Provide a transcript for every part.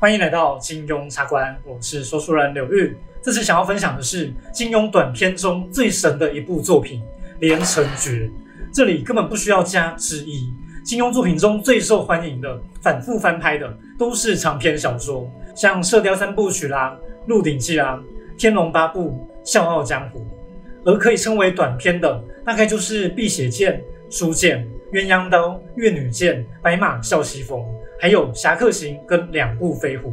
欢迎来到金庸茶馆，我是说书人柳玉。这次想要分享的是金庸短篇中最神的一部作品《连城诀》。这里根本不需要加之一，金庸作品中最受欢迎的、反复翻拍的都是长篇小说，像《射雕三部曲》啦、《鹿鼎记》啦、《天龙八部》、《笑傲江湖》。而可以称为短篇的，大概就是《碧血剑》、《书剑》、《鸳鸯刀》、《越女剑》、《白马啸西风》。还有《侠客行》跟两部《飞狐》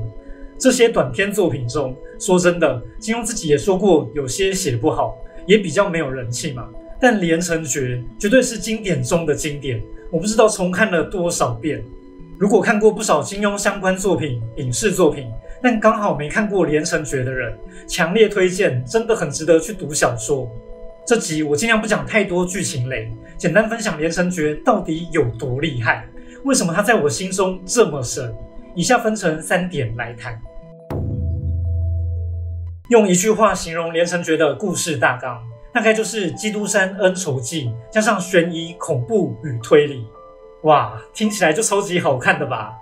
这些短篇作品中，说真的，金庸自己也说过，有些写不好，也比较没有人气嘛。但《连城诀》绝对是经典中的经典，我不知道重看了多少遍。如果看过不少金庸相关作品、影视作品，但刚好没看过《连城诀》的人，强烈推荐，真的很值得去读小说。这集我尽量不讲太多剧情雷，简单分享《连城诀》到底有多厉害。为什么它在我心中这么神？以下分成三点来谈。用一句话形容《连城诀》的故事大纲，大概就是《基督山恩仇记》加上悬疑、恐怖与推理。哇，听起来就超级好看的吧？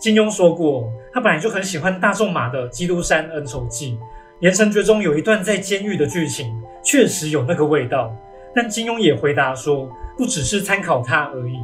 金庸说过，他本来就很喜欢大众马的《基督山恩仇记》，《连城诀》中有一段在监狱的剧情，确实有那个味道。但金庸也回答说，不只是参考他而已。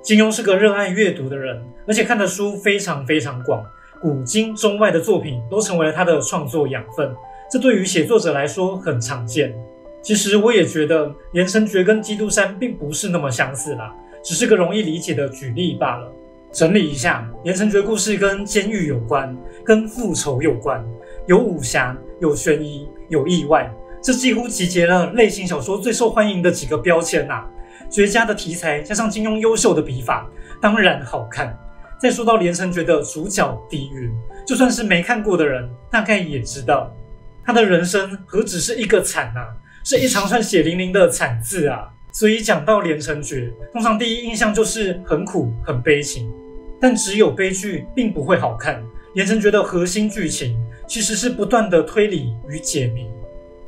金庸是个热爱阅读的人，而且看的书非常非常广，古今中外的作品都成为了他的创作养分。这对于写作者来说很常见。其实我也觉得《连城诀》跟《基督山》并不是那么相似啦，只是个容易理解的举例罢了。整理一下，《连城诀》故事跟监狱有关，跟复仇有关，有武侠，有悬疑，有意外，这几乎集结了类型小说最受欢迎的几个标签呐。绝佳的题材加上金庸优秀的笔法，当然好看。再说到《连城诀》的主角狄云，就算是没看过的人，大概也知道，他的人生何止是一个惨啊，是一长串血淋淋的惨字啊。所以讲到《连城诀》，通常第一印象就是很苦、很悲情。但只有悲剧并不会好看，《连城诀》的核心剧情其实是不断的推理与解谜。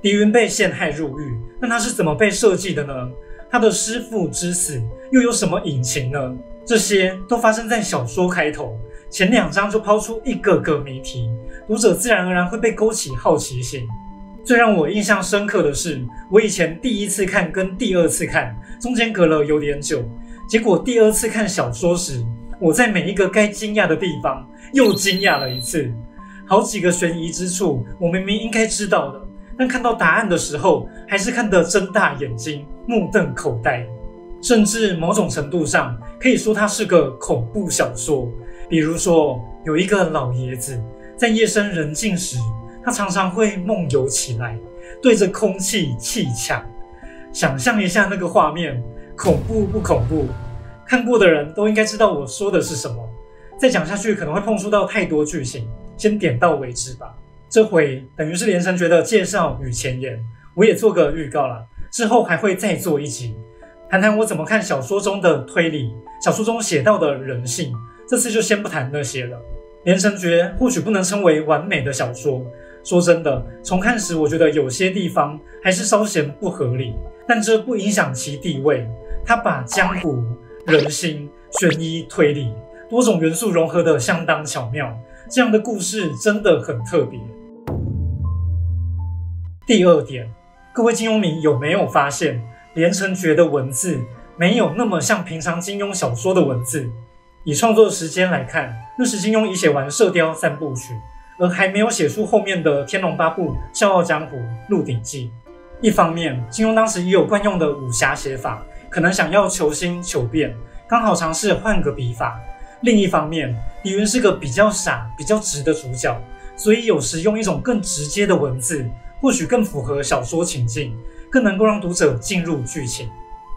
狄云被陷害入狱，那他是怎么被设计的呢？他的师父之死又有什么隐情呢？这些都发生在小说开头前两章就抛出一个个谜题，读者自然而然会被勾起好奇心。最让我印象深刻的是，我以前第一次看跟第二次看中间隔了有点久，结果第二次看小说时，我在每一个该惊讶的地方又惊讶了一次。好几个悬疑之处，我明明应该知道的。但看到答案的时候，还是看得睁大眼睛、目瞪口呆，甚至某种程度上可以说它是个恐怖小说。比如说，有一个老爷子在夜深人静时，他常常会梦游起来，对着空气气呛。想象一下那个画面，恐怖不恐怖？看过的人都应该知道我说的是什么。再讲下去可能会碰触到太多剧情，先点到为止吧。这回等于是连城诀的介绍与前言，我也做个预告了，之后还会再做一集，谈谈我怎么看小说中的推理，小说中写到的人性。这次就先不谈那些了。连城诀或许不能称为完美的小说，说真的，重看时我觉得有些地方还是稍显不合理，但这不影响其地位。他把江湖、人心、悬疑、推理多种元素融合得相当巧妙，这样的故事真的很特别。第二点，各位金庸迷有没有发现，连城诀的文字没有那么像平常金庸小说的文字？以创作时间来看，那时金庸已写完《射雕三部曲》，而还没有写出后面的《天龙八部》《笑傲江湖》《鹿鼎记》。一方面，金庸当时也有惯用的武侠写法，可能想要求新求变，刚好尝试换个笔法；另一方面，李云是个比较傻、比较直的主角，所以有时用一种更直接的文字。或许更符合小说情境，更能够让读者进入剧情。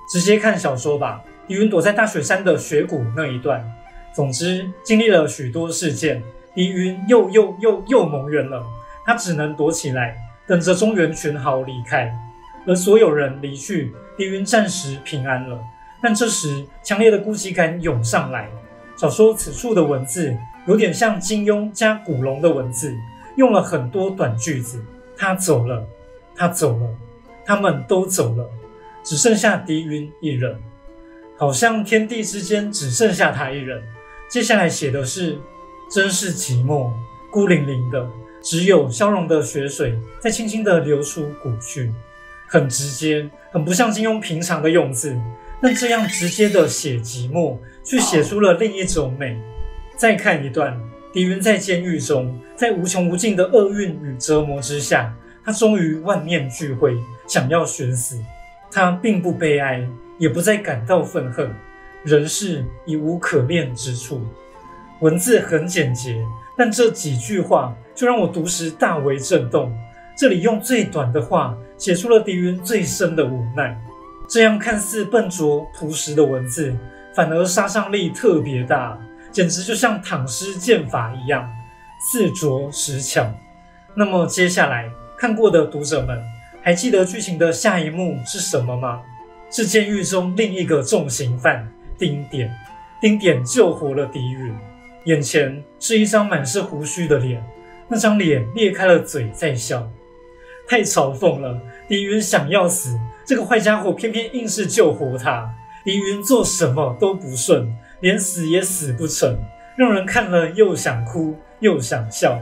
直接看小说吧。李云躲在大雪山的雪谷那一段，总之经历了许多事件，李云又又又又蒙冤了。他只能躲起来，等着中原群豪离开。而所有人离去，李云暂时平安了。但这时，强烈的孤寂感涌上来。小说此处的文字有点像金庸加古龙的文字，用了很多短句子。他走了，他走了，他们都走了，只剩下狄云一人，好像天地之间只剩下他一人。接下来写的是，真是寂寞，孤零零的，只有消融的雪水在轻轻地流出古去，很直接，很不像金庸平常的用字。但这样直接的写寂寞，却写出了另一种美。再看一段，狄云在监狱中，在无穷无尽的厄运与折磨之下，他终于万念俱灰，想要寻死。他并不悲哀，也不再感到愤恨，人世已无可恋之处。文字很简洁，但这几句话就让我读时大为震动。这里用最短的话，写出了狄云最深的无奈。这样看似笨拙朴实的文字，反而杀伤力特别大，简直就像躺尸剑法一样，自拙实巧。那么接下来看过的读者们，还记得剧情的下一幕是什么吗？是监狱中另一个重刑犯丁点，丁点救活了狄云，眼前是一张满是胡须的脸，那张脸裂开了嘴在笑，太嘲讽了。狄云想要死。这个坏家伙偏偏硬是救活他，狄云做什么都不顺，连死也死不成，让人看了又想哭又想笑。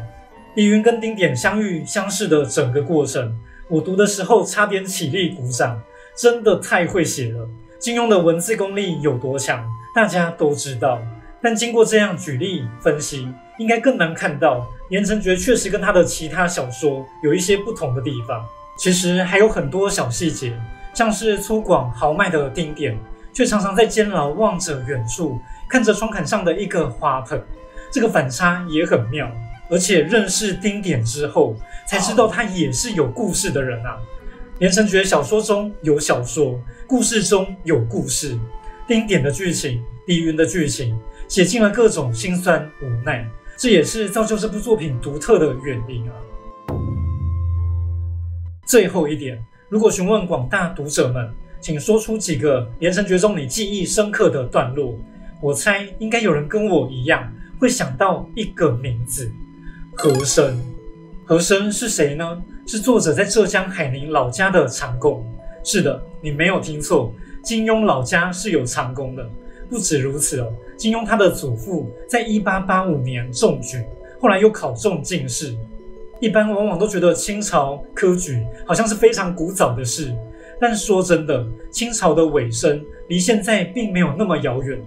李云跟丁点相遇相识的整个过程，我读的时候差点起立鼓掌，真的太会写了。金庸的文字功力有多强，大家都知道，但经过这样举例分析，应该更难看到言承诀确实跟他的其他小说有一些不同的地方。其实还有很多小细节。像是粗犷豪迈的丁点，却常常在监牢望着远处，看着窗槛上的一个花盆。这个反差也很妙。而且认识丁点之后，才知道他也是有故事的人啊。连城觉小说中有小说，故事中有故事。丁点的剧情，狄云的剧情，写尽了各种心酸无奈。这也是造就这部作品独特的原因啊。最后一点。如果询问广大读者们，请说出几个连城诀中你记忆深刻的段落。我猜应该有人跟我一样会想到一个名字——和珅。和珅是谁呢？是作者在浙江海宁老家的长工。是的，你没有听错，金庸老家是有长工的。不止如此哦，金庸他的祖父在一八八五年中举，后来又考中进士。一般往往都觉得清朝科举好像是非常古早的事，但说真的，清朝的尾声离现在并没有那么遥远。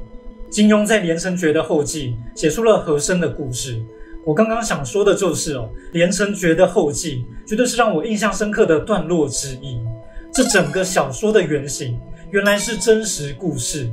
金庸在《连城诀》的后记写出了和珅的故事。我刚刚想说的就是哦，《连城诀》的后记绝对是让我印象深刻的段落之一。这整个小说的原型原来是真实故事。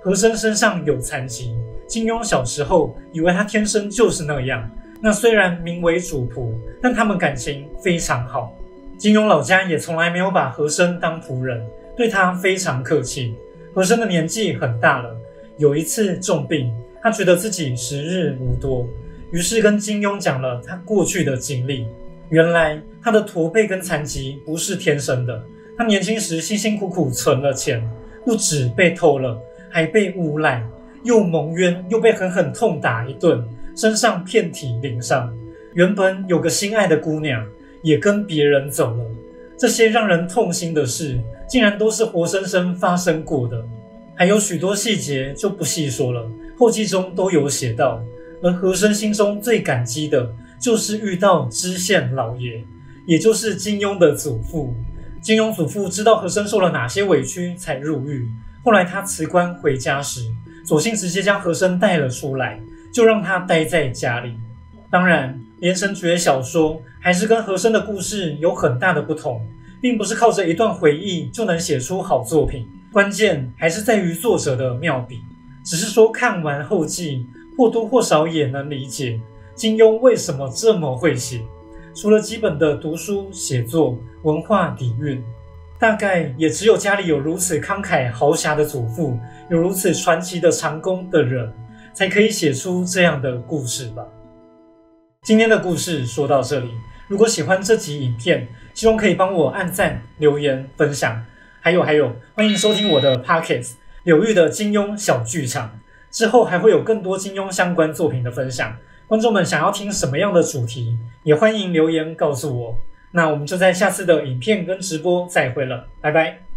和珅身上有残疾，金庸小时候以为他天生就是那样。那虽然名为主仆，但他们感情非常好。金庸老家也从来没有把和珅当仆人，对他非常客气。和珅的年纪很大了，有一次重病，他觉得自己时日无多，于是跟金庸讲了他过去的经历。原来他的驼背跟残疾不是天生的，他年轻时辛辛苦苦存了钱，不止被偷了，还被诬赖，又蒙冤，又被狠狠痛打一顿。身上遍体鳞伤，原本有个心爱的姑娘，也跟别人走了。这些让人痛心的事，竟然都是活生生发生过的。还有许多细节就不细说了，后记中都有写到。而和珅心中最感激的，就是遇到知县老爷，也就是金庸的祖父。金庸祖父知道和珅受了哪些委屈才入狱，后来他辞官回家时，索性直接将和珅带了出来。就让他待在家里。当然，连城诀小说还是跟和珅的故事有很大的不同，并不是靠着一段回忆就能写出好作品。关键还是在于作者的妙笔。只是说看完后记，或多或少也能理解金庸为什么这么会写。除了基本的读书写作文化底蕴，大概也只有家里有如此慷慨豪侠的祖父，有如此传奇的长工的人。才可以写出这样的故事吧。今天的故事说到这里，如果喜欢这集影片，希望可以帮我按赞、留言、分享。还有还有，欢迎收听我的 Pockets 柳玉的金庸小剧场。之后还会有更多金庸相关作品的分享。观众们想要听什么样的主题，也欢迎留言告诉我。那我们就在下次的影片跟直播再会了，拜拜。